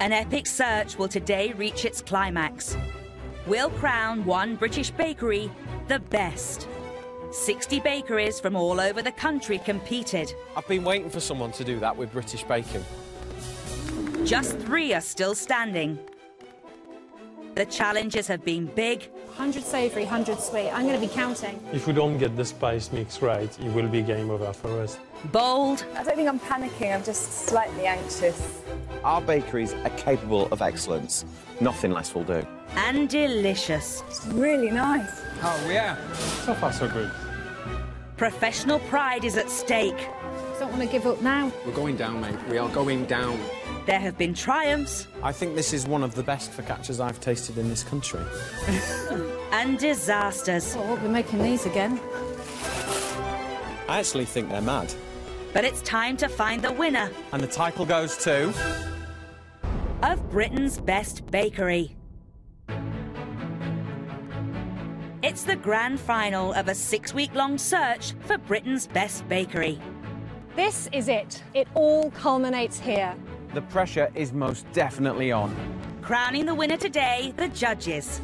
An epic search will today reach its climax. We'll crown one British bakery the best. 60 bakeries from all over the country competed. I've been waiting for someone to do that with British bacon. Just three are still standing. The challenges have been big. 100 savoury, 100 sweet. I'm going to be counting. If we don't get the spice mix right, it will be game over for us. Bold. I don't think I'm panicking, I'm just slightly anxious. Our bakeries are capable of excellence. Nothing less will do. And delicious. It's really nice. Oh, yeah. So far, so good. Professional pride is at stake. Don't want to give up now. We're going down, mate. We are going down. There have been triumphs I think this is one of the best focaccias I've tasted in this country. and disasters. Oh, we're making these again. I actually think they're mad. But it's time to find the winner And the title goes to... of Britain's best bakery. It's the grand final of a six week long search for Britain's best bakery. This is it. It all culminates here. The pressure is most definitely on. Crowning the winner today, the judges.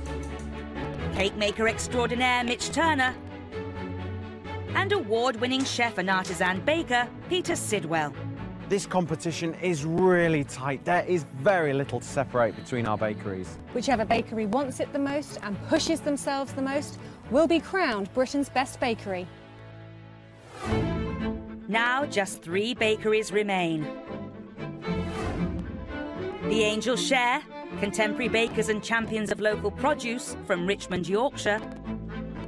Cake maker extraordinaire Mich Turner and award-winning chef and artisan baker Peter Sidwell. This competition is really tight. There is very little to separate between our bakeries. Whichever bakery wants it the most and pushes themselves the most will be crowned Britain's best bakery. Now just three bakeries remain. The Angel Share, contemporary bakers and champions of local produce from Richmond, Yorkshire,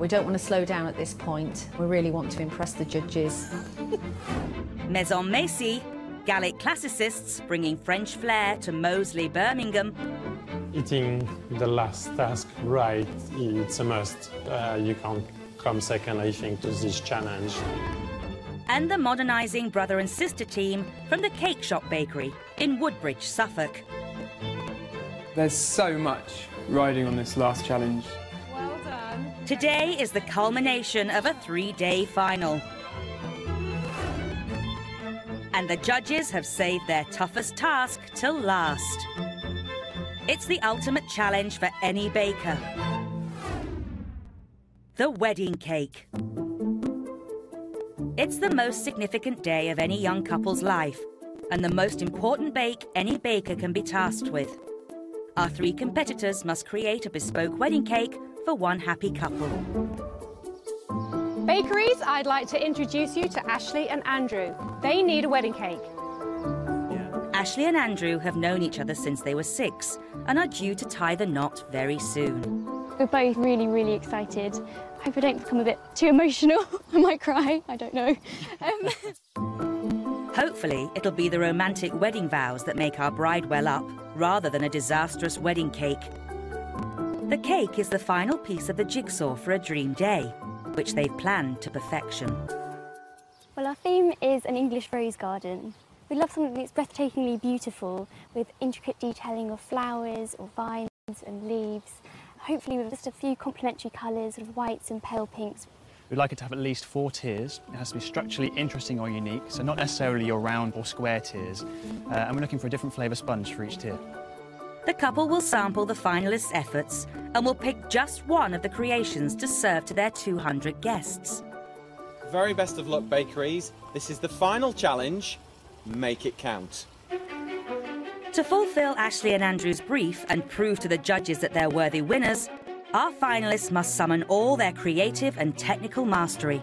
We don't want to slow down at this point. We really want to impress the judges. Maison Mayci, Gallic classicists bringing French flair to Moseley, Birmingham, Eating the last task right, it's a must. Uh, you can't come second, I think, to this challenge. And the modernising brother and sister team from the Cake Shop Bakery in Woodbridge, Suffolk. There's so much riding on this last challenge. Well done. Today is the culmination of a three day final. And the judges have saved their toughest task till last. It's the ultimate challenge for any baker the wedding cake. It's the most significant day of any young couple's life, and the most important bake any baker can be tasked with. Our three competitors must create a bespoke wedding cake for one happy couple. Bakeries, I'd like to introduce you to Ashley and Andrew. They need a wedding cake. Yeah. Ashley and Andrew have known each other since they were six and are due to tie the knot very soon. We're both really, really excited. Hope I don't become a bit too emotional. I might cry. I don't know. Um, Hopefully, it'll be the romantic wedding vows that make our bride well up rather than a disastrous wedding cake. The cake is the final piece of the jigsaw for a dream day, which they've planned to perfection. well, our theme is an English rose garden. We love something that's breathtakingly beautiful with intricate detailing of flowers or vines and leaves. Hopefully, with just a few complementary colours, sort of whites and pale pinks. We'd like it to have at least four tiers. It has to be structurally interesting or unique, so not necessarily your round or square tiers. Uh, and we're looking for a different flavour sponge for each tier. The couple will sample the finalists' efforts and will pick just one of the creations to serve to their 200 guests. Very best of luck, bakeries. This is the final challenge. Make it count. To fulfill Ashley and Andrew's brief and prove to the judges that they're worthy winners, our finalists must summon all their creative and technical mastery.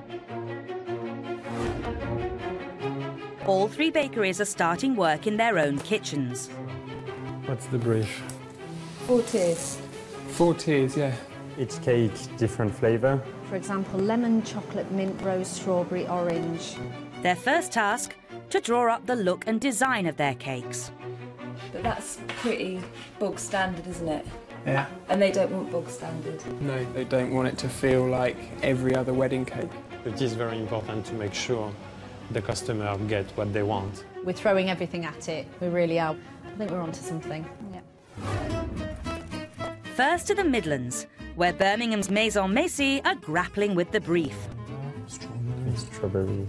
All three bakeries are starting work in their own kitchens. What's the brief? Four tiers. Four tiers, yeah. Each cake, different flavor. For example, lemon, chocolate, mint, rose, strawberry, orange. Their first task to draw up the look and design of their cakes. But that's pretty bog standard, isn't it? Yeah. And they don't want bog standard. No, they don't want it to feel like every other wedding cake. It is very important to make sure the customer get what they want. We're throwing everything at it. We really are. I think we're onto something. Yeah. First to the Midlands, where Birmingham's Maison Mayci are grappling with the brief. Strawberry.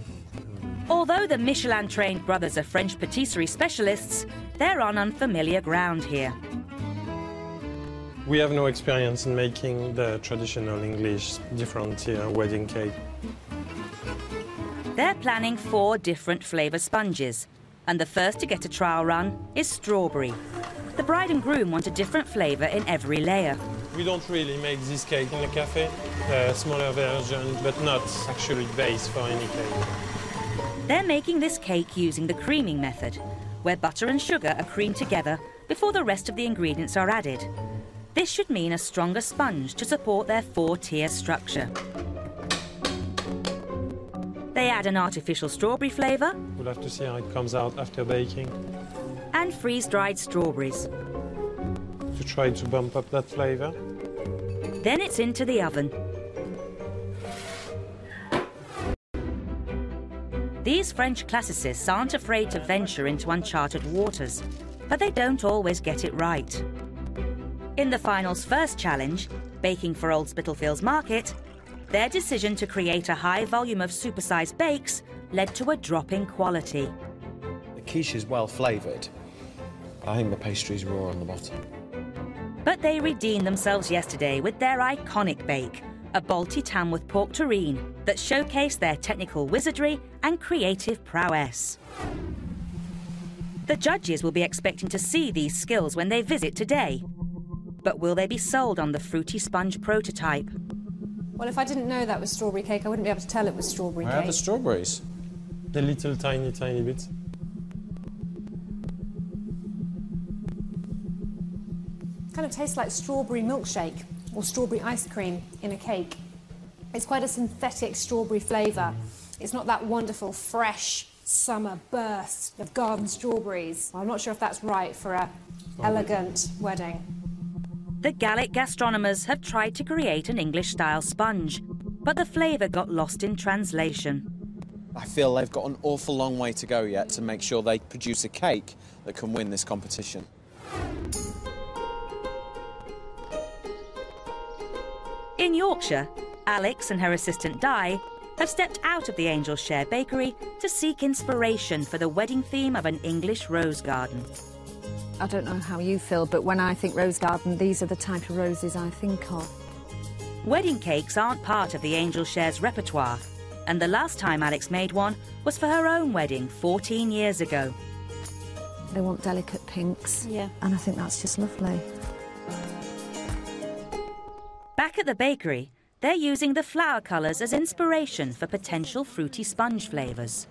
Although the Michelin trained brothers are French patisserie specialists, They're on unfamiliar ground here. We have no experience in making the traditional English different tier wedding cake. They're planning four different flavour sponges, and the first to get a trial run is strawberry. The bride and groom want a different flavour in every layer. We don't really make this cake in a cafe, a smaller version, but not actually base for any cake. They're making this cake using the creaming method, where butter and sugar are creamed together before the rest of the ingredients are added. This should mean a stronger sponge to support their four-tier structure. They add an artificial strawberry flavour We'll have to see how it comes out after baking and freeze-dried strawberries. to try to bump up that flavor. Then it's into the oven. These French classicists aren't afraid to venture into uncharted waters, but they don't always get it right. In the final's first challenge, baking for Old Spitalfields Market, their decision to create a high volume of supersized bakes led to a drop in quality. The quiche is well flavoured. I think the pastry's raw on the bottom. But they redeemed themselves yesterday with their iconic bake, a Balti tam with pork terrine that showcased their technical wizardry and creative prowess. The judges will be expecting to see these skills when they visit today. But will they be sold on the fruity sponge prototype? Well, if I didn't know that was strawberry cake, I wouldn't be able to tell it was strawberry Where are cake. the strawberries? The little tiny, tiny bits. kind of tastes like strawberry milkshake or strawberry ice cream in a cake. It's quite a synthetic strawberry flavour. It's not that wonderful, fresh summer burst of garden strawberries. I'm not sure if that's right for a elegant wedding. The Gallic gastronomers have tried to create an English style sponge, but the flavour got lost in translation. I feel they've got an awful long way to go yet to make sure they produce a cake that can win this competition. In Yorkshire, Alex and her assistant Di have stepped out of the Angel's Share bakery to seek inspiration for the wedding theme of an English rose garden. I don't know how you feel, but when I think rose garden, these are the type of roses I think of. Wedding cakes aren't part of the Angel Shares repertoire, and the last time Alex made one was for her own wedding 14 years ago. They want delicate pinks. Yeah. And I think that's just lovely. Back at the bakery, they're using the flower colours as inspiration for potential fruity sponge flavours.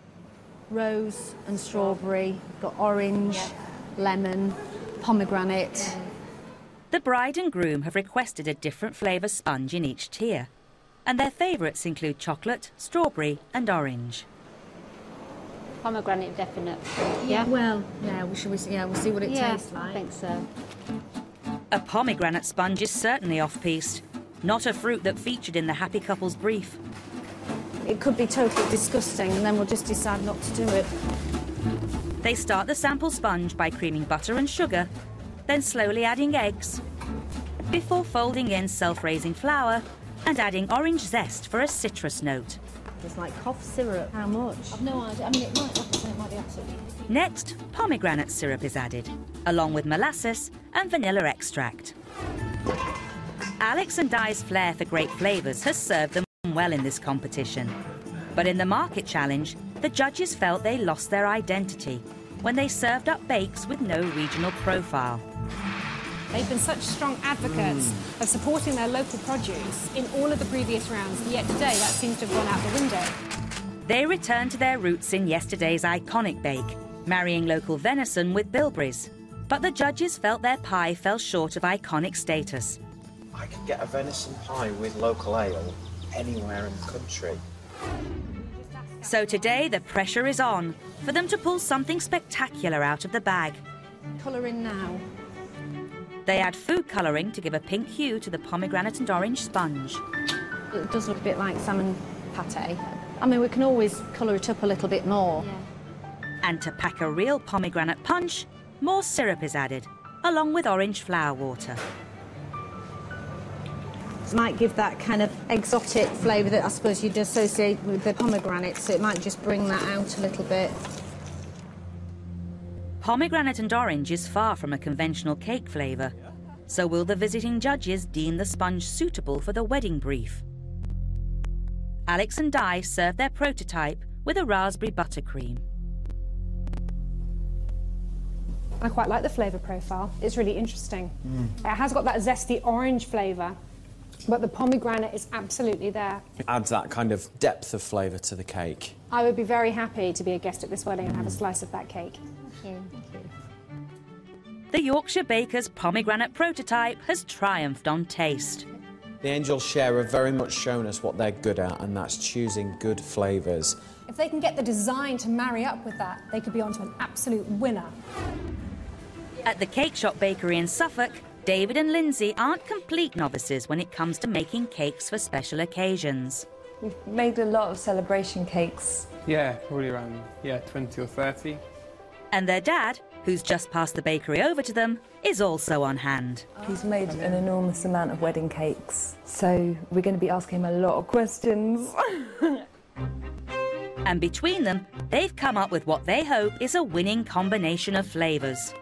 Rose and strawberry, got orange, lemon, pomegranate. The bride and groom have requested a different flavour sponge in each tier, and their favourites include chocolate, strawberry, and orange. Pomegranate definite. Yeah. Well, yeah, we should we, yeah, we'll see what it yeah, tastes I think so. A pomegranate sponge is certainly off-piste, not a fruit that featured in the happy couple's brief. It could be totally disgusting, and then we'll just decide not to do it. They start the sample sponge by creaming butter and sugar, then slowly adding eggs, before folding in self-raising flour and adding orange zest for a citrus note. It's like cough syrup. How much? I've no idea. I mean, it might, like I say, it might be absolutely. Next, pomegranate syrup is added, along with molasses and vanilla extract. Alex and Di's flair for great flavours has served them well in this competition. But in the market challenge, the judges felt they lost their identity when they served up bakes with no regional profile. They've been such strong advocates mm. of supporting their local produce in all of the previous rounds, yet today that seems to have gone out the window. They returned to their roots in yesterday's iconic bake, marrying local venison with bilberries. But the judges felt their pie fell short of iconic status. I could get a venison pie with local ale anywhere in the country. So today the pressure is on for them to pull something spectacular out of the bag. Colour in now. They add food colouring to give a pink hue to the pomegranate and orange sponge. It does look a bit like salmon pate. I mean, we can always colour it up a little bit more. And to pack a real pomegranate punch, more syrup is added, along with orange flower water. It might give that kind of exotic flavour that I suppose you'd associate with the pomegranate, so it might just bring that out a little bit. Pomegranate and orange is far from a conventional cake flavour, so will the visiting judges deem the sponge suitable for the wedding brief? Alex and Di serve their prototype with a raspberry buttercream. I quite like the flavour profile. It's really interesting. Mm. It has got that zesty orange flavour, but the pomegranate is absolutely there. It adds that kind of depth of flavour to the cake. I would be very happy to be a guest at this wedding and have a slice of that cake. Thank you. The Yorkshire Baker's pomegranate prototype has triumphed on taste. The Angel Share have very much shown us what they're good at, and that's choosing good flavours. If they can get the design to marry up with that, they could be onto an absolute winner. At the Cake Shop Bakery in Suffolk, David and Lindsay aren't complete novices when it comes to making cakes for special occasions. We've made a lot of celebration cakes. Yeah, probably around yeah 20 or 30. And their dad, who's just passed the bakery over to them, is also on hand. He's made an enormous amount of wedding cakes, so we're going to be asking him a lot of questions. And between them, they've come up with what they hope is a winning combination of flavours.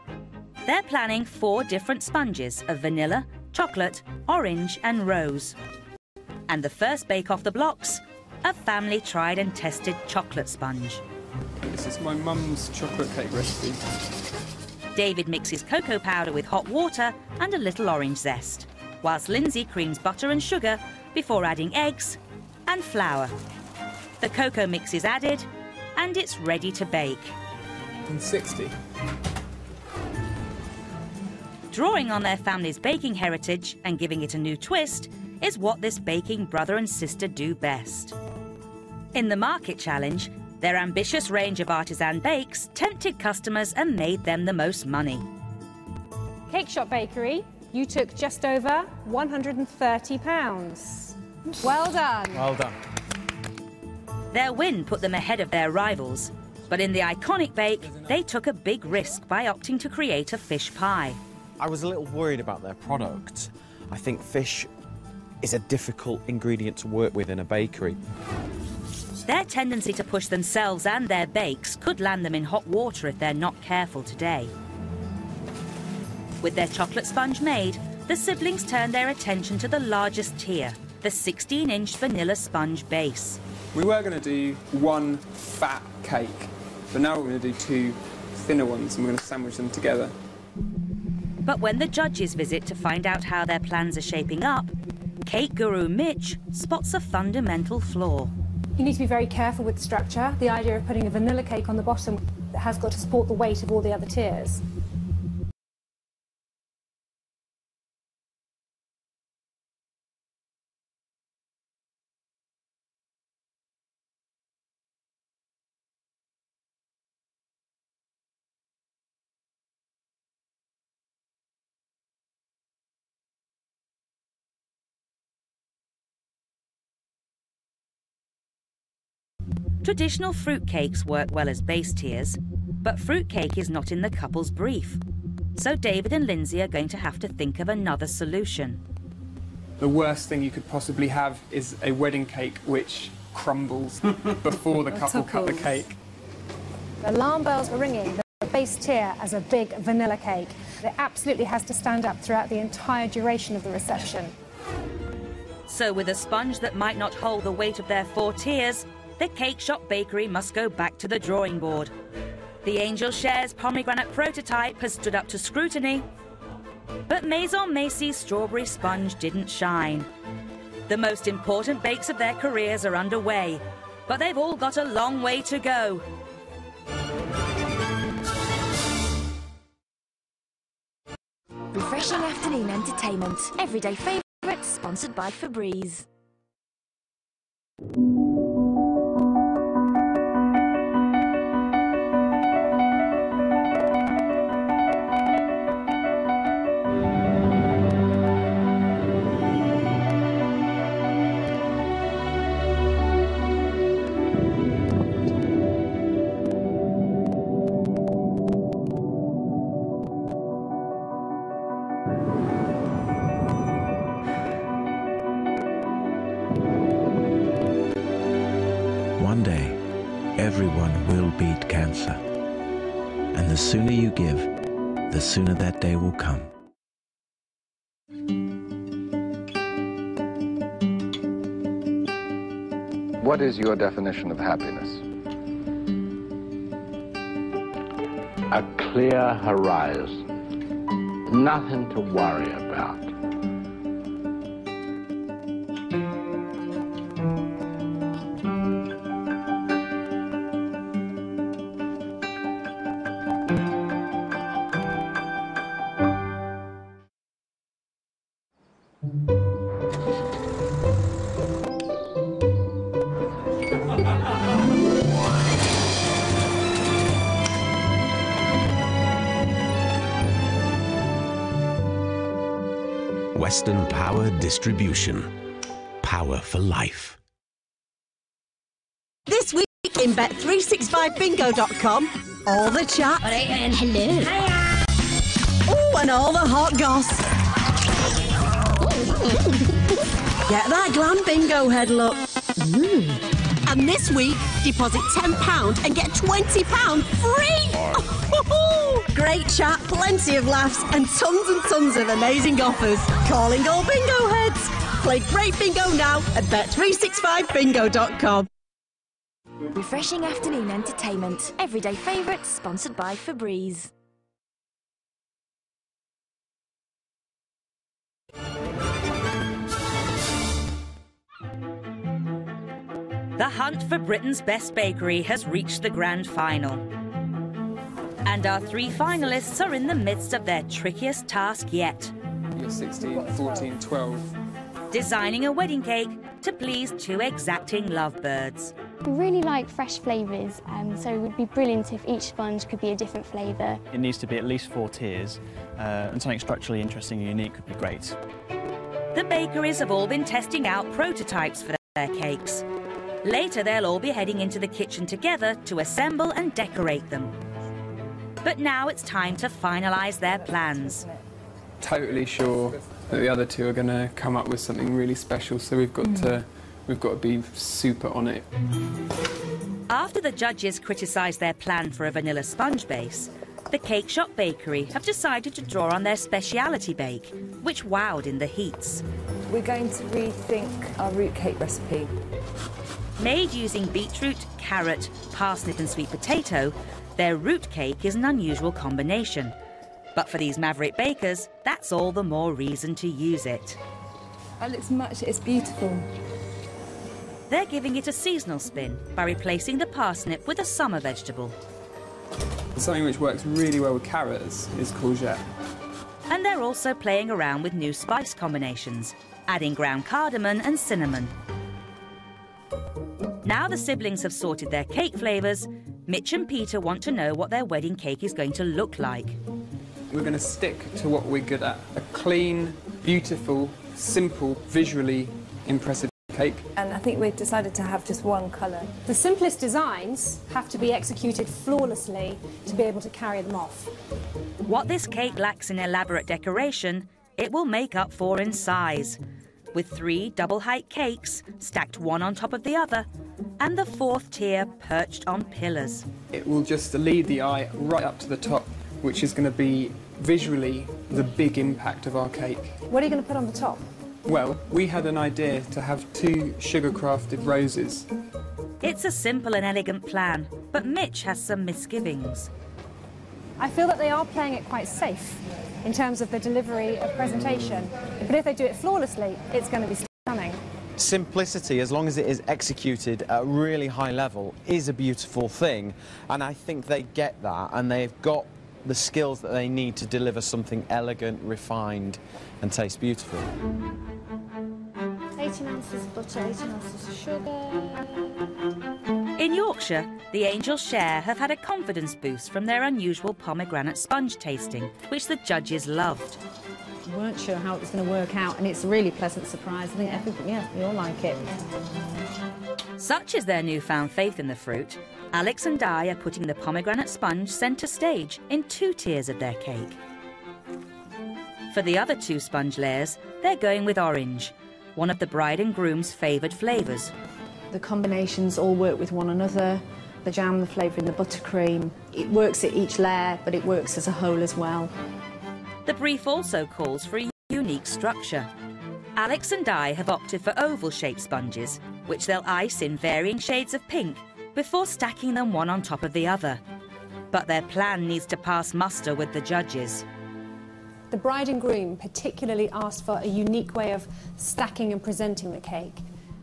They're planning four different sponges of vanilla, chocolate, orange, and rose. And the first bake off the blocks, a family tried and tested chocolate sponge. This is my mum's chocolate cake recipe. David mixes cocoa powder with hot water and a little orange zest, whilst Lindsay creams butter and sugar before adding eggs and flour. The cocoa mix is added and it's ready to bake. And 60. Drawing on their family's baking heritage and giving it a new twist is what this baking brother and sister do best. In the Market Challenge, their ambitious range of artisan bakes tempted customers and made them the most money. Cake Shop Bakery, you took just over £130. Well done. Well done. Their win put them ahead of their rivals, but in the iconic bake, they took a big risk by opting to create a fish pie. I was a little worried about their product. I think fish is a difficult ingredient to work with in a bakery. Their tendency to push themselves and their bakes could land them in hot water if they're not careful today. With their chocolate sponge made, the siblings turned their attention to the largest tier, the 16 inch vanilla sponge base. We were going to do one fat cake, but now we're going to do two thinner ones and we're going to sandwich them together. But when the judges visit to find out how their plans are shaping up, cake guru Mich spots a fundamental flaw. You need to be very careful with structure. The idea of putting a vanilla cake on the bottom has got to support the weight of all the other tiers. Traditional fruitcakes work well as base tiers, but fruitcake is not in the couple's brief. So David and Lindsay are going to have to think of another solution. The worst thing you could possibly have is a wedding cake which crumbles before the couple cut the cake. The alarm bells are ringing. The base tier as a big vanilla cake. It absolutely has to stand up throughout the entire duration of the reception. So with a sponge that might not hold the weight of their four tiers, the Cake Shop Bakery must go back to the drawing board. The Angel Shares pomegranate prototype has stood up to scrutiny, but Maison Mayci's strawberry sponge didn't shine. The most important bakes of their careers are underway, but they've all got a long way to go. Refreshing afternoon entertainment. Everyday favourites sponsored by Febreze. Beat cancer. And the sooner you give, the sooner that day will come. What is your definition of happiness? A clear horizon. Nothing to worry about. Distribution. Power for life. This week in Bet365Bingo.com, all the chat. and hello. Hiya. Oh, and all the hot goss. Get that glam bingo head look. Mm. And this week, deposit £10 and get £20 free. Great chat, plenty of laughs, and tons and tons of amazing offers. Calling all bingo heads. Play great bingo now at bet365bingo.com. Refreshing afternoon entertainment. Everyday favourites sponsored by Febreze. The hunt for Britain's best bakery has reached the grand final. And our three finalists are in the midst of their trickiest task yet You're 16, 14, 12. designing a wedding cake to please two exacting lovebirds. We really like fresh flavours, um, so it would be brilliant if each sponge could be a different flavour. It needs to be at least four tiers, uh, and something structurally interesting and unique would be great. The bakeries have all been testing out prototypes for their cakes. Later, they'll all be heading into the kitchen together to assemble and decorate them. But now it's time to finalise their plans. Totally sure that the other two are going to come up with something really special. So we've got to we've got to be super on it. After the judges criticised their plan for a vanilla sponge base, the Cake Shop Bakery have decided to draw on their speciality bake, which wowed in the heats. We're going to rethink our root cake recipe. Made using beetroot, carrot, parsnip, and sweet potato, their root cake is an unusual combination. But for these maverick bakers, that's all the more reason to use it. It looks much, it's beautiful. They're giving it a seasonal spin by replacing the parsnip with a summer vegetable. Something which works really well with carrots is courgette. And they're also playing around with new spice combinations, adding ground cardamom and cinnamon. Now the siblings have sorted their cake flavours, Mich and Peter want to know what their wedding cake is going to look like. We're going to stick to what we're good at: a clean, beautiful, simple, visually impressive cake. And I think we've decided to have just one colour. The simplest designs have to be executed flawlessly to be able to carry them off. What this cake lacks in elaborate decoration, it will make up for in size. With three double height cakes stacked one on top of the other, and the fourth tier perched on pillars. It will just lead the eye right up to the top, which is going to be visually the big impact of our cake. What are you going to put on the top? Well, we had an idea to have two sugar crafted roses. It's a simple and elegant plan, but Mich has some misgivings. I feel that they are playing it quite safe in terms of the delivery of presentation. But if they do it flawlessly, it's going to be stunning. Simplicity, as long as it is executed at a really high level, is a beautiful thing. And I think they get that, and they've got the skills that they need to deliver something elegant, refined, and taste beautiful. 18 ounces of butter, 18 ounces of sugar. In Yorkshire, the Angels Share have had a confidence boost from their unusual pomegranate sponge tasting, which the judges loved. We weren't sure how it was going to work out, and it's a really pleasant surprise. I think everybody, yeah, we all like it. Such is their newfound faith in the fruit, Alex and Di are putting the pomegranate sponge centre stage in two tiers of their cake. For the other two sponge layers, they're going with orange, one of the bride and groom's favoured flavours. The combinations all work with one another. The jam, the flavouring, the buttercream, it works at each layer, but it works as a whole as well. The brief also calls for a unique structure. Alex and I have opted for oval-shaped sponges, which they'll ice in varying shades of pink before stacking them one on top of the other. But their plan needs to pass muster with the judges. The bride and groom particularly asked for a unique way of stacking and presenting the cake.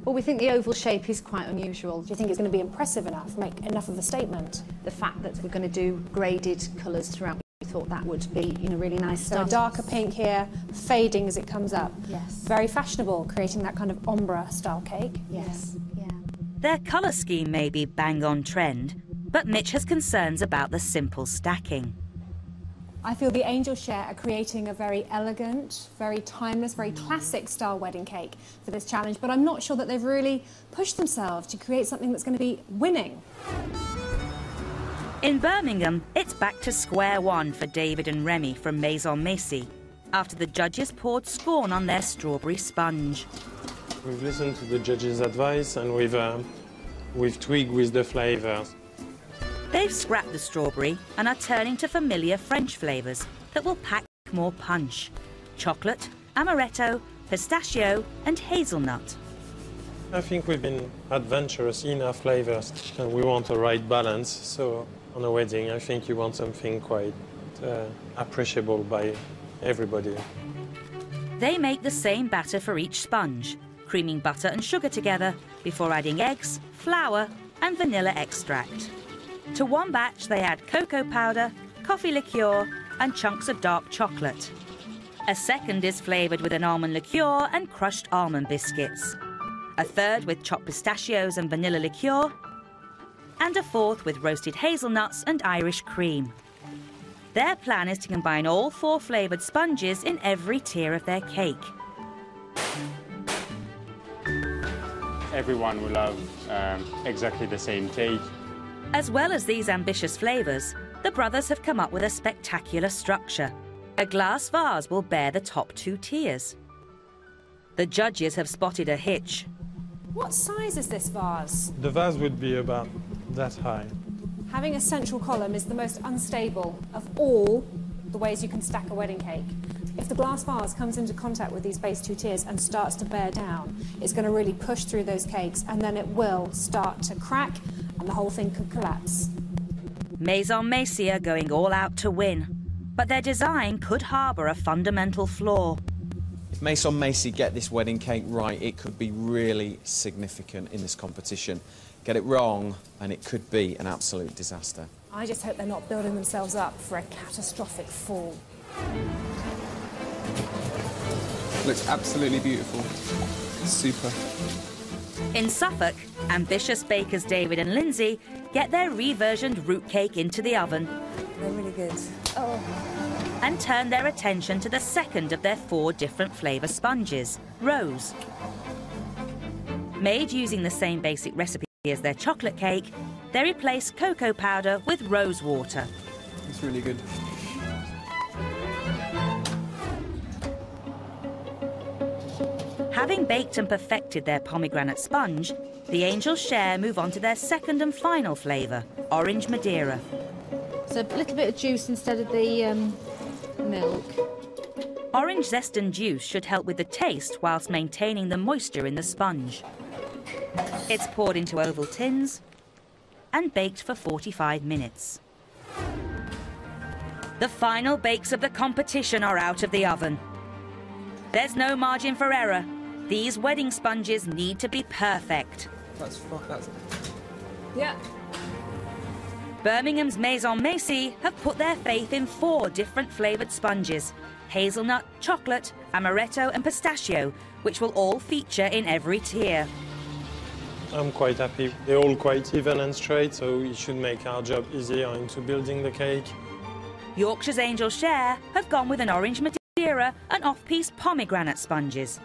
Well, we think the oval shape is quite unusual. Do you think it's going to be impressive enough, make enough of a statement? The fact that we're going to do graded colours throughout, we thought that would be, you know, really nice So stuff. a darker pink here, fading as it comes up. Yes. Very fashionable, creating that kind of ombre style cake. Yes. Yeah. Their colour scheme may be bang on trend, but Mich has concerns about the simple stacking. I feel the Angel Share are creating a very elegant, very timeless, very classic style wedding cake for this challenge, but I'm not sure that they've really pushed themselves to create something that's going to be winning. In Birmingham, it's back to square one for David and Remy from Maison Mayci after the judges poured scorn on their strawberry sponge. We've listened to the judges' advice and we've, uh, we've tweaked with the flavors. They've scrapped the strawberry and are turning to familiar French flavours that will pack more punch. Chocolate, amaretto, pistachio and hazelnut. I think we've been adventurous in our flavors and we want a right balance. So on a wedding, I think you want something quite uh, appreciable by everybody. They make the same batter for each sponge, creaming butter and sugar together before adding eggs, flour and vanilla extract. To one batch, they add cocoa powder, coffee liqueur, and chunks of dark chocolate. A second is flavoured with an almond liqueur and crushed almond biscuits. A third with chopped pistachios and vanilla liqueur. And a fourth with roasted hazelnuts and Irish cream. Their plan is to combine all four flavoured sponges in every tier of their cake. Everyone will have um, exactly the same cake. As well as these ambitious flavours, the brothers have come up with a spectacular structure. A glass vase will bear the top two tiers. The judges have spotted a hitch. What size is this vase? The vase would be about that high. Having a central column is the most unstable of all the ways you can stack a wedding cake. If the glass vase comes into contact with these base two tiers and starts to bear down, it's going to really push through those cakes and then it will start to crack and the whole thing could collapse. Maison Mayci are going all out to win, but their design could harbour a fundamental flaw. If Maison Mayci get this wedding cake right, it could be really significant in this competition. Get it wrong, and it could be an absolute disaster. I just hope they're not building themselves up for a catastrophic fall. Looks absolutely beautiful. Super. In Suffolk, ambitious bakers David and Lindsay get their reversioned root cake into the oven. They're really good. Oh. And turn their attention to the second of their four different flavour sponges, Rose. Made using the same basic recipe as their chocolate cake, they replace cocoa powder with rose water. It's really good. Having baked and perfected their pomegranate sponge, the Angels Share move on to their second and final flavour, orange Madeira. So a little bit of juice instead of the um, milk. Orange zest and juice should help with the taste whilst maintaining the moisture in the sponge. It's poured into oval tins and baked for 45 minutes. The final bakes of the competition are out of the oven. There's no margin for error. These wedding sponges need to be perfect. That's fine. That's Yeah. Birmingham's Maison Mayci have put their faith in four different flavoured sponges hazelnut, chocolate, amaretto, and pistachio, which will all feature in every tier. I'm quite happy. They're all quite even and straight, so it should make our job easier into building the cake. Yorkshire's Angel Share have gone with an orange Madeira and off piece pomegranate sponges.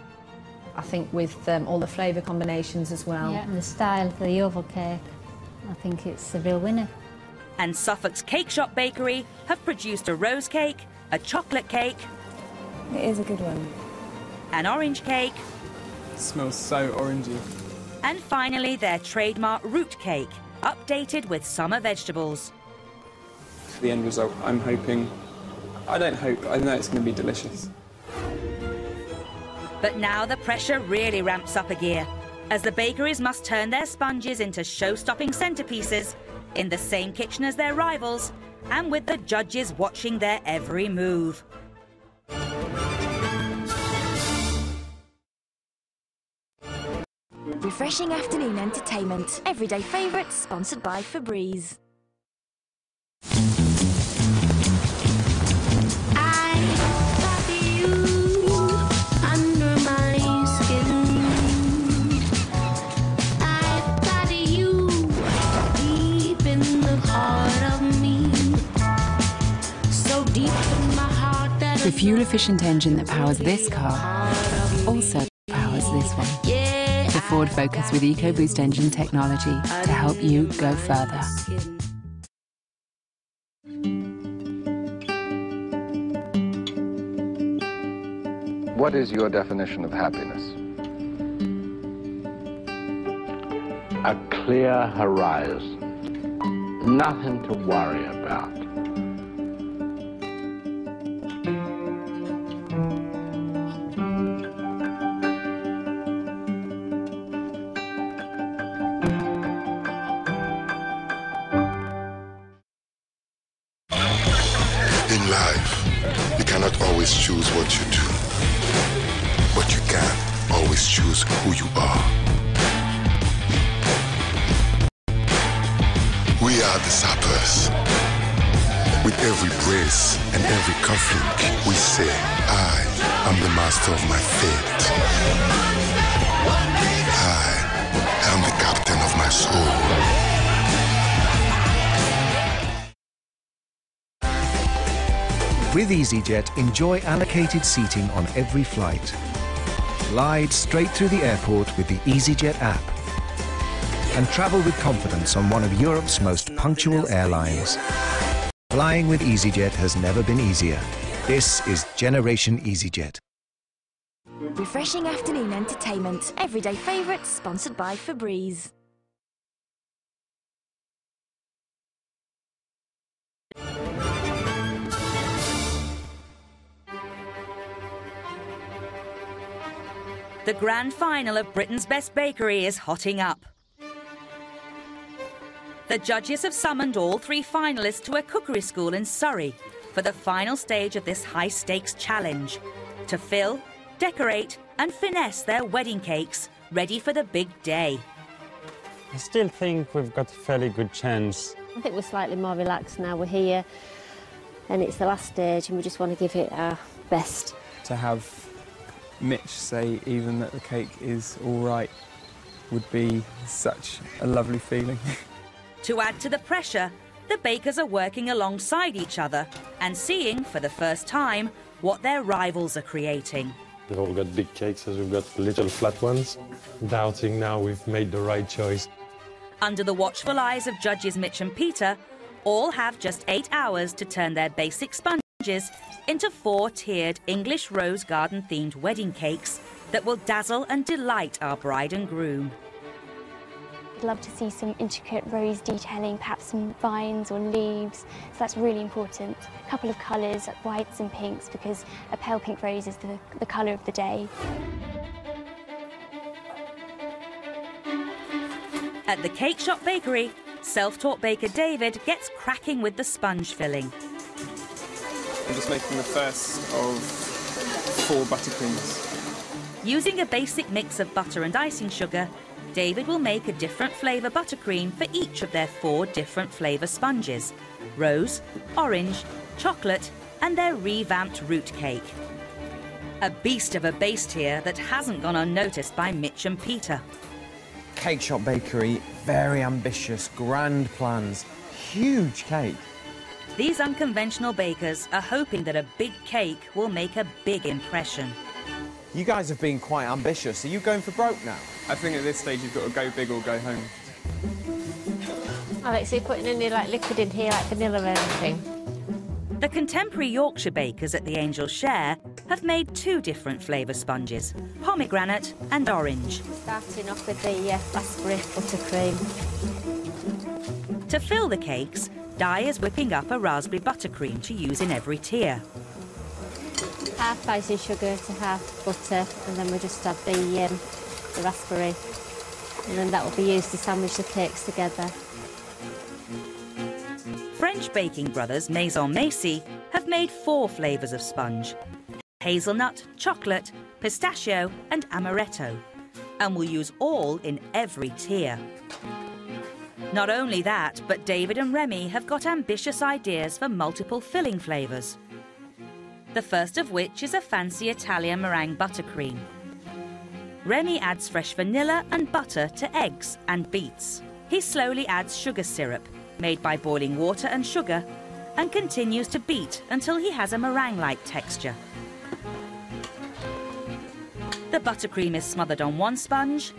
I think with um, all the flavour combinations as well. Yeah, and the style of the oval cake, I think it's a real winner. And Suffolk's Cake Shop Bakery have produced a rose cake, a chocolate cake, It is a good one. an orange cake, smells so orangey. And finally their trademark root cake, updated with summer vegetables. For the end result, I'm hoping. I don't hope, I know it's going to be delicious. But now the pressure really ramps up a gear, as the bakeries must turn their sponges into show-stopping centerpieces in the same kitchen as their rivals, and with the judges watching their every move. Refreshing afternoon entertainment. Everyday favourites sponsored by Febreze. The fuel-efficient engine that powers this car also powers this one. The Ford Focus with EcoBoost engine technology to help you go further. What is your definition of happiness? A clear horizon. Nothing to worry about. Choose who you are. We are the sappers. With every brace and every cufflink, we say, I am the master of my fate. I am the captain of my soul. With EasyJet, enjoy allocated seating on every flight. Glide straight through the airport with the EasyJet app. And travel with confidence on one of Europe's most punctual airlines. Flying with EasyJet has never been easier. This is Generation EasyJet. Refreshing afternoon entertainment. Everyday favourites sponsored by Febreze. The grand final of Britain's Best Bakery is hotting up. The judges have summoned all three finalists to a cookery school in Surrey for the final stage of this high stakes challenge to fill, decorate, and finesse their wedding cakes ready for the big day. I still think we've got a fairly good chance. I think we're slightly more relaxed now. We're here and it's the last stage and we just want to give it our best. To have Mich say even that the cake is all right would be such a lovely feeling. To add to the pressure, the bakers are working alongside each other and seeing for the first time what their rivals are creating. We've all got big cakes as we've got little flat ones. Doubting now we've made the right choice. Under the watchful eyes of judges Mich and Peter, all have just eight hours to turn their basic sponges into four tiered English rose garden themed wedding cakes that will dazzle and delight our bride and groom. I'd love to see some intricate rose detailing, perhaps some vines or leaves. So that's really important. A couple of colours, like whites and pinks, because a pale pink rose is the, the colour of the day. At the Cake Shop Bakery, self-taught baker David gets cracking with the sponge filling. I'm just making the first of four buttercreams. Using a basic mix of butter and icing sugar, David will make a different flavour buttercream for each of their four different flavour sponges rose, orange, chocolate, and their revamped root cake. A beast of a base here that hasn't gone unnoticed by Mich and Peter. Cake Shop Bakery, very ambitious, grand plans, huge cake. These unconventional bakers are hoping that a big cake will make a big impression. You guys have been quite ambitious. Are you going for broke now? I think at this stage you've got to go big or go home. Alex, are you putting any like liquid in here, like vanilla or anything? The contemporary Yorkshire bakers at the Angel Share have made two different flavour sponges, pomegranate and orange. Starting off with the uh, raspberry buttercream. To fill the cakes, Di is whipping up a raspberry buttercream to use in every tier. Half icing sugar to half butter, and then we just add the, um, the raspberry. And then that will be used to sandwich the cakes together. French baking brothers Maison Mayci have made four flavours of sponge hazelnut, chocolate, pistachio, and amaretto, and will use all in every tier. Not only that, but David and Remy have got ambitious ideas for multiple filling flavours. The first of which is a fancy Italian meringue buttercream. Remy adds fresh vanilla and butter to eggs and beats. He slowly adds sugar syrup, made by boiling water and sugar, and continues to beat until he has a meringue-like texture. The buttercream is smothered on one sponge,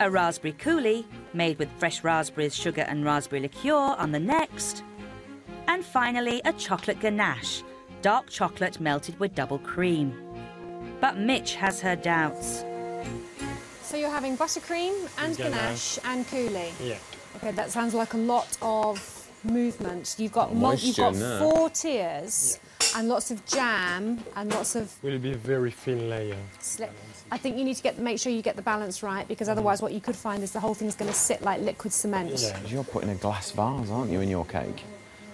a raspberry coulis, made with fresh raspberries, sugar and raspberry liqueur on the next, and finally a chocolate ganache, dark chocolate melted with double cream. But Mich has her doubts. So you're having buttercream and Ganache. ganache and coulis. Yeah. Okay, that sounds like a lot of movement. You've got mul- you've got four tiers and lots of jam and lots of Will be a very thin layer. slip. I think you need to get make sure you get the balance right because mm-hmm. otherwise what you could find is the whole thing's going to sit like liquid cement. You're putting a glass vase, aren't you, in your cake?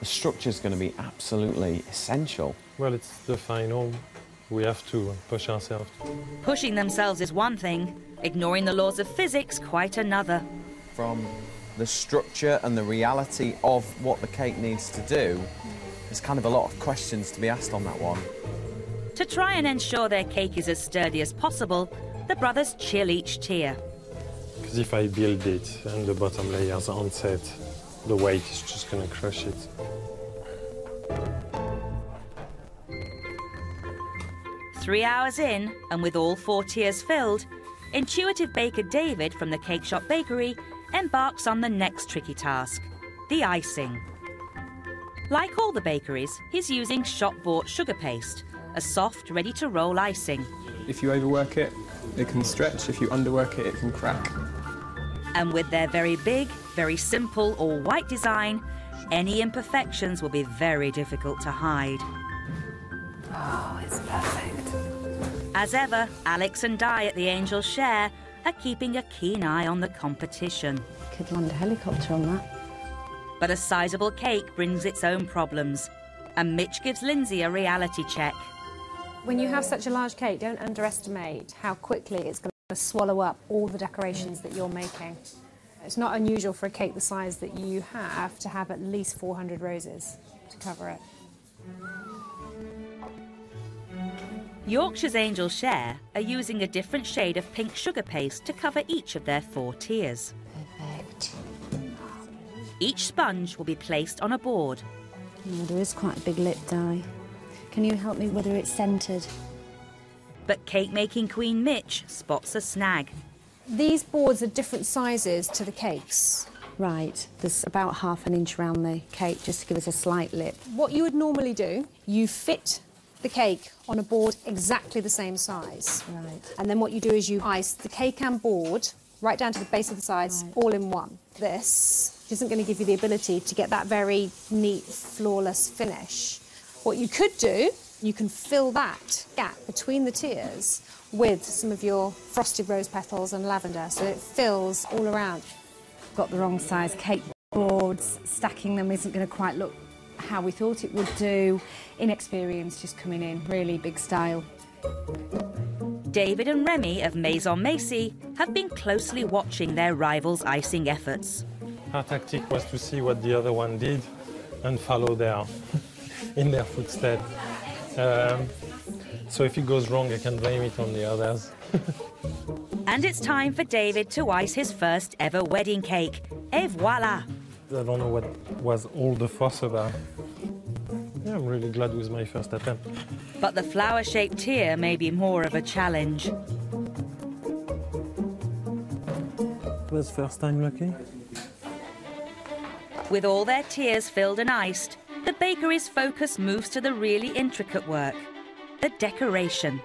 The structure's going to be absolutely essential. Well, it's the final. We have to push ourselves. Pushing themselves is one thing, ignoring the laws of physics quite another. From the structure and the reality of what the cake needs to do, there's kind of a lot of questions to be asked on that one. To try and ensure their cake is as sturdy as possible, the brothers chill each tier. Because if I build it and the bottom layers aren't set, the weight is just going to crush it. Three hours in, and with all four tiers filled, intuitive baker David from the Cake Shop Bakery embarks on the next tricky task the icing. Like all the bakeries, he's using shop bought sugar paste, a soft, ready to roll icing. If you overwork it, it can stretch. If you underwork it, it can crack. And with their very big, very simple all white design, any imperfections will be very difficult to hide. Oh, it's perfect. As ever, Alex and Di at the Angel's Share are keeping a keen eye on the competition. Could land a helicopter on that. But a sizable cake brings its own problems, and Mich gives Lindsay a reality check. When you have such a large cake, don't underestimate how quickly it's going to swallow up all the decorations that you're making. It's not unusual for a cake the size that you have to have at least 400 roses to cover it. Yorkshire's Angel Share are using a different shade of pink sugar paste to cover each of their four tiers. Perfect. Each sponge will be placed on a board. Oh, there is quite a big lip Di. Can you help me whether it's centred? But cake making queen Mich spots a snag. These boards are different sizes to the cakes. Right, there's about half an inch around the cake just to give us a slight lip. What you would normally do, you fit the cake on a board exactly the same size. Right. And then what you do is you ice the cake and board right down to the base of the sides, all in one. This isn't going to give you the ability to get that very neat, flawless finish. What you could do, you can fill that gap between the tiers with some of your frosted rose petals and lavender, so it fills all around. Got the wrong size cake boards. Stacking them isn't going to quite look how we thought it would do. Inexperience just coming in, really big style. David and Remy of Maison Mayci have been closely watching their rivals' icing efforts. Our tactic was to see what the other one did and follow their in their footsteps. Um, so if it goes wrong, I can blame it on the others. And it's time for David to ice his first ever wedding cake. Et voila! I don't know what was all the fuss about. Yeah, I'm really glad with my first attempt. But the flower shaped tier may be more of a challenge. Was first time lucky? With all their tiers filled and iced, the bakery's focus moves to the really intricate work the decoration.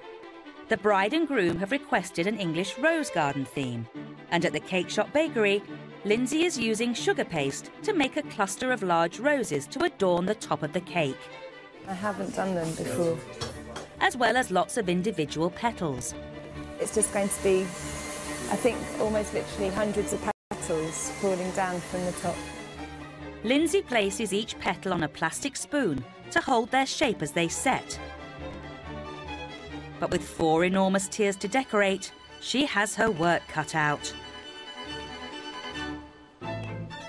The bride and groom have requested an English rose garden theme, and at the Cake Shop Bakery, Lindsay is using sugar paste to make a cluster of large roses to adorn the top of the cake. I haven't done them before. As well as lots of individual petals. It's just going to be, I think, almost literally hundreds of petals falling down from the top. Lindsay places each petal on a plastic spoon to hold their shape as they set. But with four enormous tiers to decorate, she has her work cut out.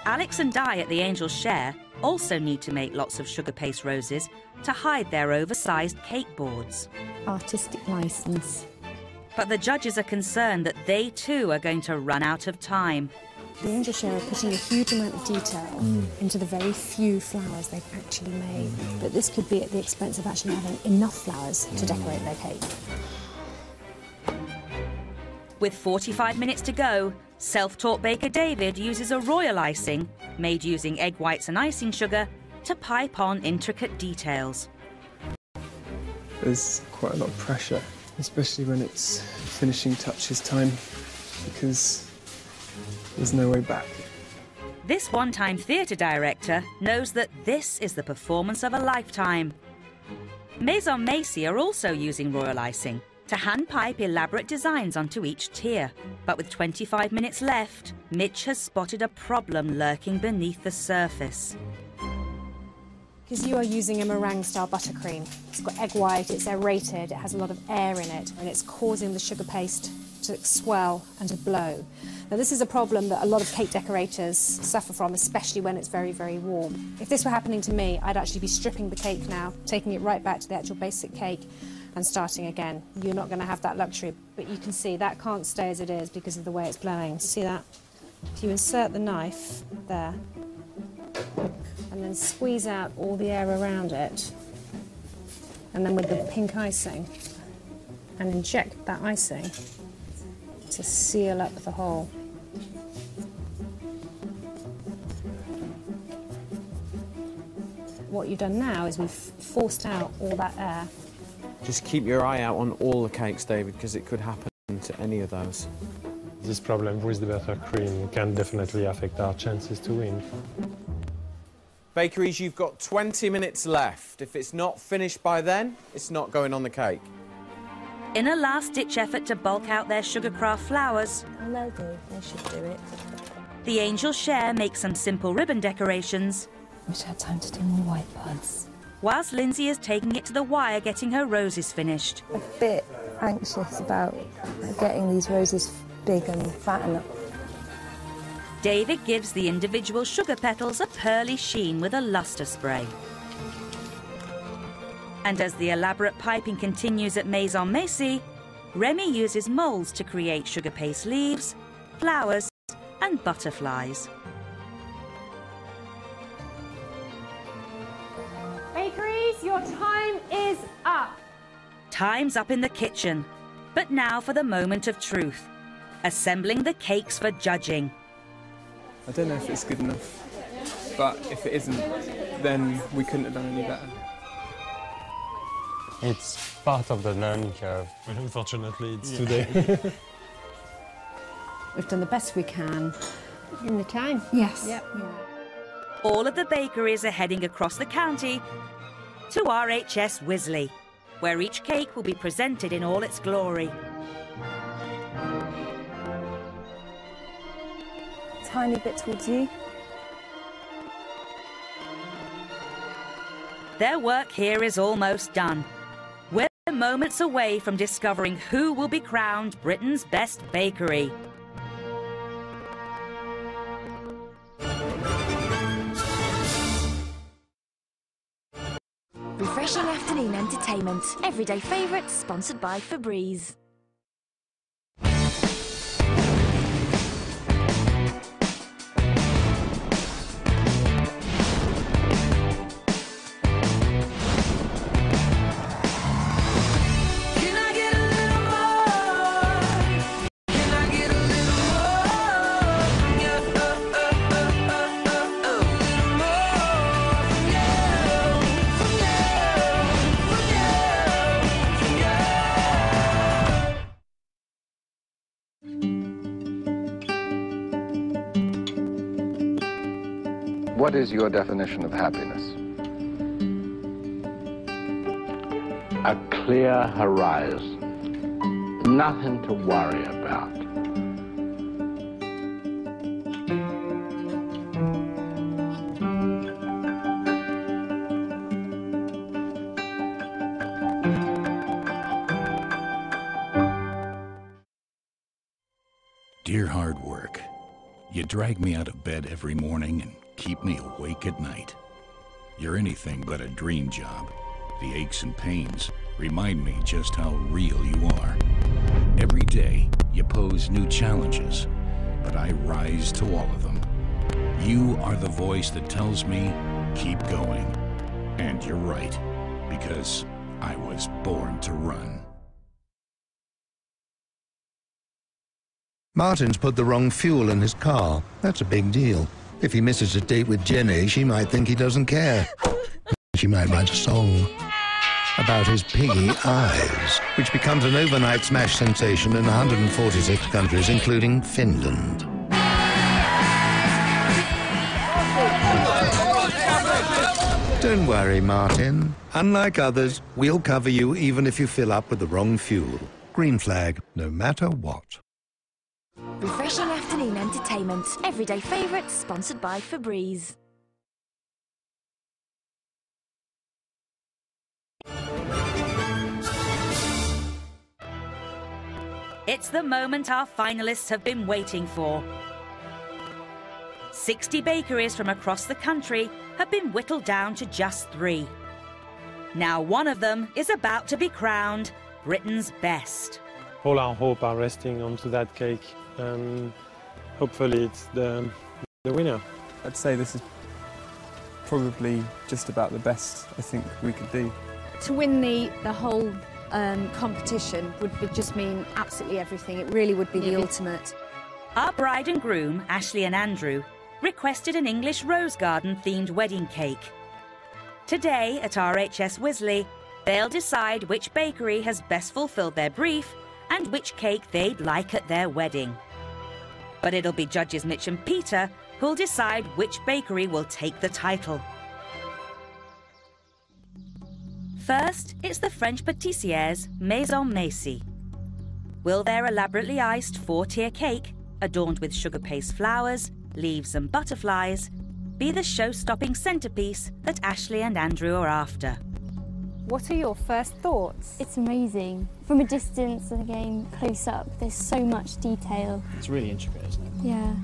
Alex and Di at the Angel's Share also need to make lots of sugar paste roses to hide their oversized cake boards. Artistic license. But the judges are concerned that they too are going to run out of time. The Angel Share are putting a huge amount of detail mm. into the very few flowers they've actually made. But this could be at the expense of actually having enough flowers to mm. decorate their cake. With 45 minutes to go, self taught baker David uses a royal icing, made using egg whites and icing sugar, to pipe on intricate details. There's quite a lot of pressure, especially when it's finishing touches time, because there's no way back. This one time theatre director knows that this is the performance of a lifetime. Maison Mayci are also using royal icing to hand pipe elaborate designs onto each tier. But with 25 minutes left, Mich has spotted a problem lurking beneath the surface. Because you are using a meringue style buttercream. It's got egg white, it's aerated, it has a lot of air in it, and it's causing the sugar paste to swell and to blow. Now, this is a problem that a lot of cake decorators suffer from, especially when it's very, very warm. If this were happening to me, I'd actually be stripping the cake now, taking it right back to the actual basic cake and starting again. You're not going to have that luxury, but you can see that can't stay as it is because of the way it's blowing. See that? If you insert the knife there, and then squeeze out all the air around it, and then with the pink icing, and inject that icing to seal up the hole. What you've done now is we've forced out all that air. Just keep your eye out on all the cakes, David, because it could happen to any of those. This problem with the buttercream can definitely affect our chances to win. Bakeries, you've got 20 minutes left. If it's not finished by then, it's not going on the cake. In a last ditch effort to bulk out their sugarcraft flowers, And they'll do. They should do it. the Angel Share make some simple ribbon decorations, Wish I had time to do more white buds. whilst Lindsay is taking it to the wire getting her roses finished. A bit anxious about getting these roses big and fat enough. David gives the individual sugar petals a pearly sheen with a luster spray. And as the elaborate piping continues at Maison Mayci, Remy uses moulds to create sugar paste leaves, flowers, and butterflies. Bakeries, your time is up. Time's up in the kitchen. But now for the moment of truth assembling the cakes for judging. I don't know if it's good enough, but if it isn't, then we couldn't have done any better. It's part of the learning curve. But unfortunately, it's Yeah. today. We've done the best we can. In the time? Yes. Yep. All of the bakeries are heading across the county to RHS Wisley, where each cake will be presented in all its glory. Tiny bit towards you. Their work here is almost done. We're moments away from discovering who will be crowned Britain's best bakery. Refreshing afternoon entertainment. Everyday favourites sponsored by Febreze. What is your definition of happiness? A clear horizon. Nothing to worry about. Dear hard work, you drag me out of bed every morning and keep me awake at night. You're anything but a dream job. The aches and pains remind me just how real you are. Every day, you pose new challenges, but I rise to all of them. You are the voice that tells me, keep going. And you're right, because I was born to run. Martin's put the wrong fuel in his car. That's a big deal. If he misses a date with Jenny, she might think he doesn't care. She might write a song about his piggy eyes, which becomes an overnight smash sensation in 146 countries, including Finland. Don't worry, Martin. Unlike others, we'll cover you even if you fill up with the wrong fuel. Green flag, no matter what. Refreshing afternoon entertainment. Everyday favourites sponsored by Febreze. It's the moment our finalists have been waiting for. 60 bakeries from across the country have been whittled down to just three. Now one of them is about to be crowned Britain's best. All our hope are resting onto that cake. and hopefully it's the, the winner. I'd say this is probably just about the best I think we could do. To win the, the whole um, competition would be, just mean absolutely everything. It really would be the ultimate. Our bride and groom, Ashley and Andrew, requested an English rose garden themed wedding cake. Today at RHS Wisley, they'll decide which bakery has best fulfilled their brief and which cake they'd like at their wedding. But it'll be judges Mich and Peter who'll decide which bakery will take the title. First, it's the French pâtissiers Maison Mayci. Will their elaborately iced four-tier cake, adorned with sugar paste flowers, leaves and butterflies, be the show-stopping centrepiece that Ashley and Andrew are after? What are your first thoughts? It's amazing. From a distance and again close up, there's so much detail. It's really intricate, isn't it? Yeah.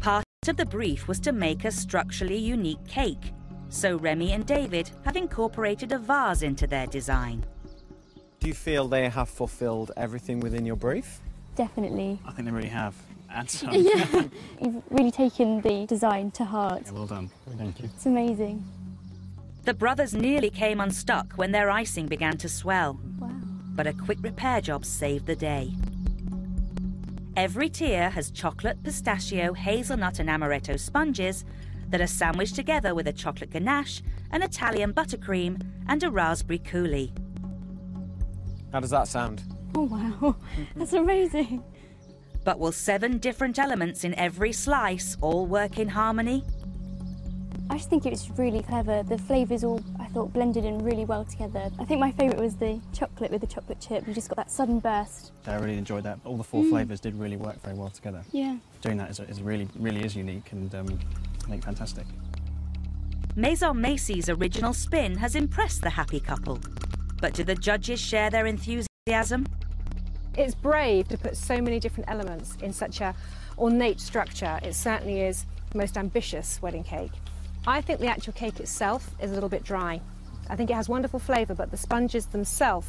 Part of the brief was to make a structurally unique cake, so Remy and David have incorporated a vase into their design. Do you feel they have fulfilled everything within your brief? Definitely. I think they really have. And some. yeah. You've really taken the design to heart. Yeah, well done. Thank you. It's amazing. The brothers nearly came unstuck when their icing began to swell. Wow. But a quick repair job saved the day. Every tier has chocolate, pistachio, hazelnut and amaretto sponges that are sandwiched together with a chocolate ganache, an Italian buttercream and a raspberry coulis. How does that sound? Oh wow, mm-hmm. that's amazing. But will seven different elements in every slice all work in harmony? I just think it was really clever. The flavours all, I thought, blended in really well together. I think my favourite was the chocolate with the chocolate chip. You just got that sudden burst. I really enjoyed that. All the four Mm. flavours did really work very well together. Yeah. Doing that is, is really, really is unique and um, I think fantastic. Maison Mayci's original spin has impressed the happy couple. But do the judges share their enthusiasm? It's brave to put so many different elements in such a ornate structure. It certainly is the most ambitious wedding cake. I think the actual cake itself is a little bit dry. I think it has wonderful flavour, but the sponges themselves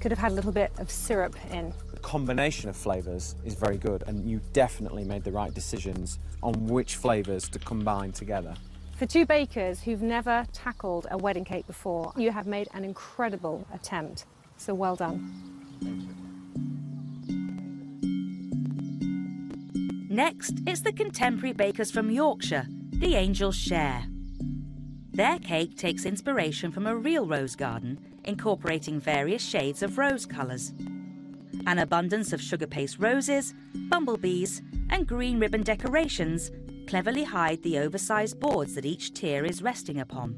could have had a little bit of syrup in. The combination of flavours is very good, and you definitely made the right decisions on which flavours to combine together. For two bakers who've never tackled a wedding cake before, you have made an incredible attempt. So well done. Next, it's the contemporary bakers from Yorkshire, the Angels Share. Their cake takes inspiration from a real rose garden, incorporating various shades of rose colours. An abundance of sugar paste roses, bumblebees, and green ribbon decorations cleverly hide the oversized boards that each tier is resting upon.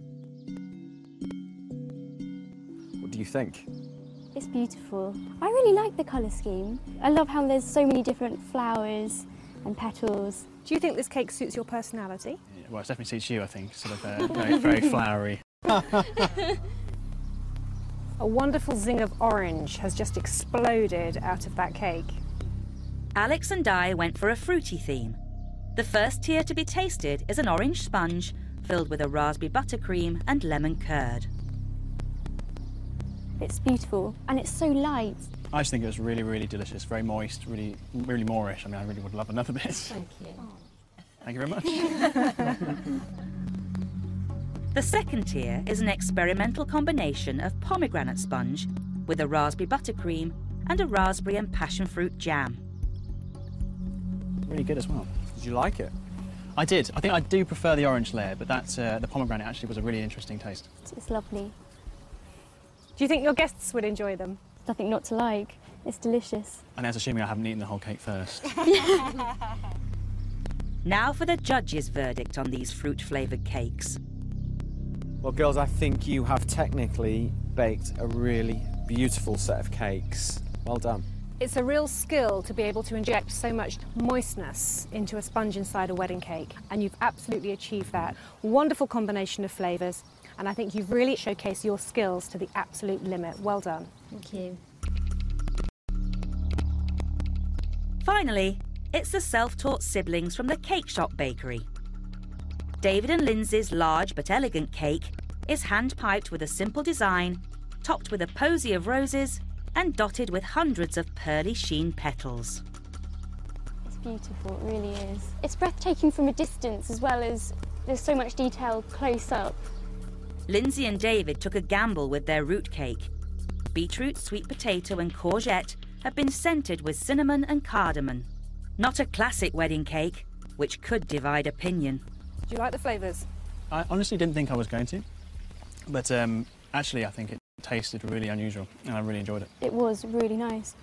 What do you think? It's beautiful. I really like the colour scheme. I love how there's so many different flowers and petals. Do you think this cake suits your personality? Well, it definitely suits you, I think. Sort of uh, very, very flowery. A wonderful zing of orange has just exploded out of that cake. Alex and I went for a fruity theme. The first tier to be tasted is an orange sponge filled with a raspberry buttercream and lemon curd. It's beautiful and it's so light. I just think it was really, really delicious, very moist, really, really moreish. I mean, I really would love another bit. Thank you. Thank you very much. The second tier is an experimental combination of pomegranate sponge with a raspberry buttercream and a raspberry and passion fruit jam. really good as well. Did you like it? I did. I think I do prefer the orange layer, but that's, uh, the pomegranate actually was a really interesting taste. It's lovely. Do you think your guests would enjoy them? Nothing not to like. It's delicious. And that's assuming I haven't eaten the whole cake first. Now for the judges' verdict on these fruit flavoured cakes. Well, girls, I think you have technically baked a really beautiful set of cakes. Well done. It's a real skill to be able to inject so much moistness into a sponge inside a wedding cake, and you've absolutely achieved that. Wonderful combination of flavours, and I think you've really showcased your skills to the absolute limit. Well done. Thank you. Finally, it's the self-taught siblings from the Cake Shop Bakery. David and Lindsay's large but elegant cake is hand-piped with a simple design, topped with a posy of roses and dotted with hundreds of pearly sheen petals. It's beautiful, it really is. It's breathtaking from a distance as well as there's so much detail close up. Lindsay and David took a gamble with their root cake. Beetroot, sweet potato and courgette have been scented with cinnamon and cardamom. Not a classic wedding cake, which could divide opinion. Do you like the flavours? I honestly didn't think I was going to, but um, actually I think it tasted really unusual and I really enjoyed it. It was really nice.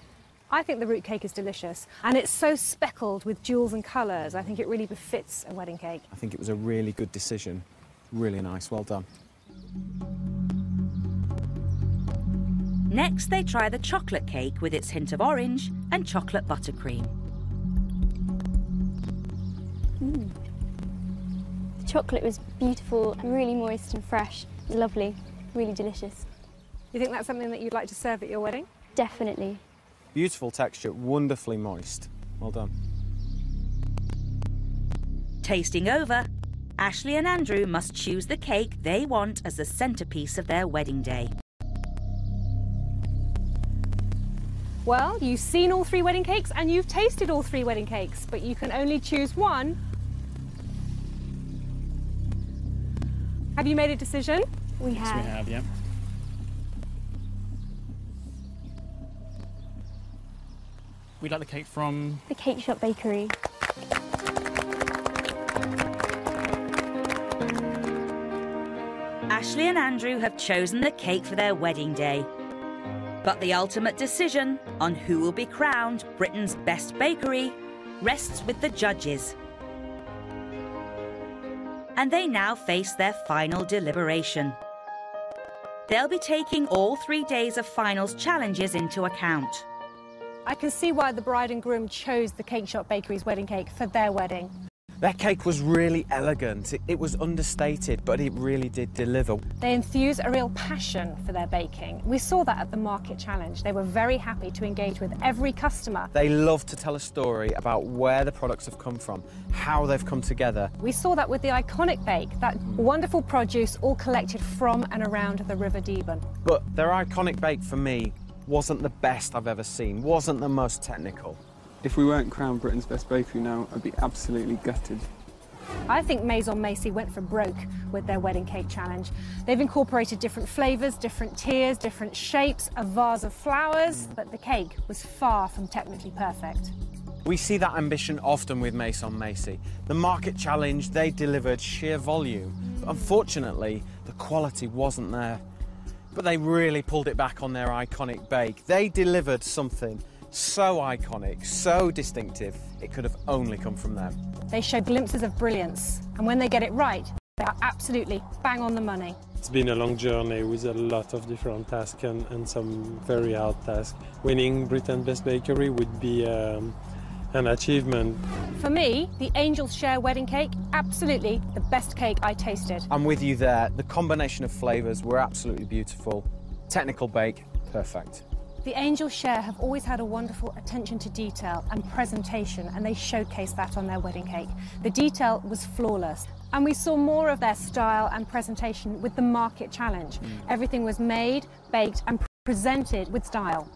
I think the root cake is delicious, and it's so speckled with jewels and colours. I think it really befits a wedding cake. I think it was a really good decision. Really nice. Well done. Next, they try the chocolate cake with its hint of orange and chocolate buttercream. Chocolate was beautiful and really moist and fresh. Lovely, really delicious. You think that's something that you'd like to serve at your wedding? Definitely. Beautiful texture, wonderfully moist. Well done. Tasting over, Ashley and Andrew must choose the cake they want as the centrepiece of their wedding day. Well, you've seen all three wedding cakes and you've tasted all three wedding cakes, but you can only choose one. Have you made a decision? We Yes, we have, yeah. We'd like the cake from The Cake Shop Bakery. Ashley and Andrew have chosen the cake for their wedding day. But the ultimate decision on who will be crowned Britain's best bakery rests with the judges. And they now face their final deliberation. They'll be taking all three days of finals challenges into account. I can see why the bride and groom chose the Cake Shop Bakery's wedding cake for their wedding. Their cake was really elegant. It, it was understated, but it really did deliver. They infuse a real passion for their baking. We saw that at the Market Challenge. They were very happy to engage with every customer. They love to tell a story about where the products have come from, how they've come together. We saw that with the iconic bake, that wonderful produce all collected from and around the River Deben. But their iconic bake for me wasn't the best I've ever seen, wasn't the most technical. If we weren't crowned Britain's best bakery now, I'd be absolutely gutted. I think Maison Mayci went for broke with their wedding cake challenge. They've incorporated different flavours, different tiers, different shapes, a vase of flowers, but the cake was far from technically perfect. We see that ambition often with Maison Mayci. The market challenge, they delivered sheer volume. But unfortunately, the quality wasn't there. But they really pulled it back on their iconic bake. They delivered something so iconic, so distinctive. It could have only come from them. They show glimpses of brilliance, and when they get it right, they are absolutely bang on the money. It's been a long journey with a lot of different tasks and, and some very hard tasks. Winning Britain's Best Bakery would be um, an achievement. For me, the Angel's Share wedding cake, absolutely the best cake I tasted. I'm with you there. The combination of flavours were absolutely beautiful. Technical bake, perfect. The Angel Share have always had a wonderful attention to detail and presentation, and they showcased that on their wedding cake. The detail was flawless. And we saw more of their style and presentation with the Market Challenge. Mm. Everything was made, baked, and presented with style.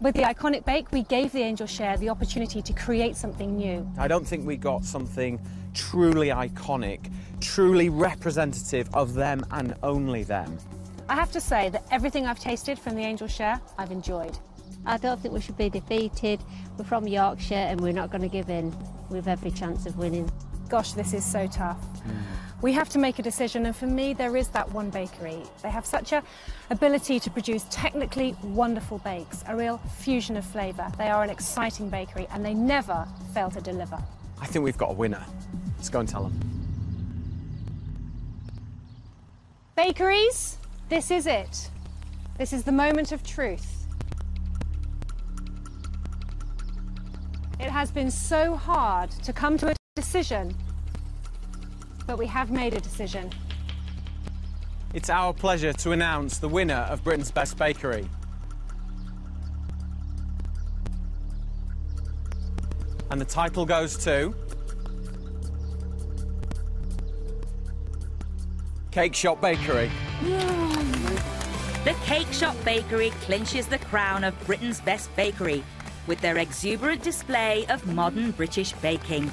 With the iconic bake, we gave the Angel Share the opportunity to create something new. I don't think we got something truly iconic, truly representative of them and only them. I have to say that everything I've tasted from the Angel Share, I've enjoyed. I don't think we should be defeated. We're from Yorkshire and we're not going to give in. We've every chance of winning. Gosh, this is so tough. Hmm. We have to make a decision, and for me, there is that one bakery. They have such a ability to produce technically wonderful bakes, a real fusion of flavour. They are an exciting bakery, and they never fail to deliver. I think we've got a winner. Let's go and tell them. Bakeries, this is it. This is the moment of truth. It has been so hard to come to a decision, but we have made a decision. It's our pleasure to announce the winner of Britain's Best Bakery. And the title goes to... Cake Shop Bakery. The Cake Shop Bakery clinches the crown of Britain's best bakery with their exuberant display of modern British baking.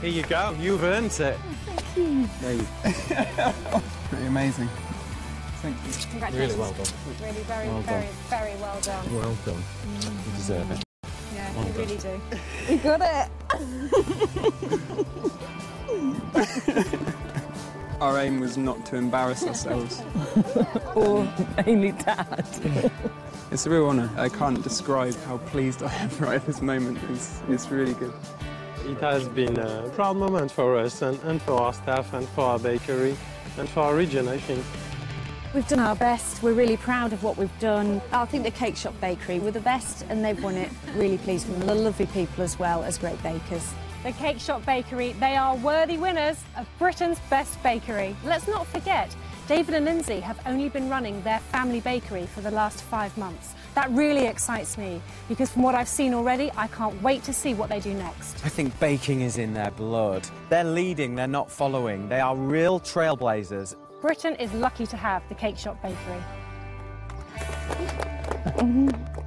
Here you go, you've earned it. Oh, thank you. Pretty amazing. Thank you. Congratulations. Really well done. Really very, Well very, done. very well done. Well done. You mm. deserve it. Yeah, Well you done. really do. We got it. Our aim was not to embarrass ourselves. or mainly Dad. It's a real honour. I can't describe how pleased I am right at this moment. It's, it's really good. It has been a proud moment for us and, and for our staff and for our bakery and for our region, I think. We've done our best. We're really proud of what we've done. I think the Cake Shop Bakery were the best and they've won it. Really pleased with them. They're lovely people as well as great bakers. The Cake Shop Bakery, they are worthy winners of Britain's best bakery. Let's not forget, David and Lindsay have only been running their family bakery for the last five months. That really excites me because from what I've seen already, I can't wait to see what they do next. I think baking is in their blood. They're leading, they're not following. They are real trailblazers. Britain is lucky to have the Cake Shop Bakery.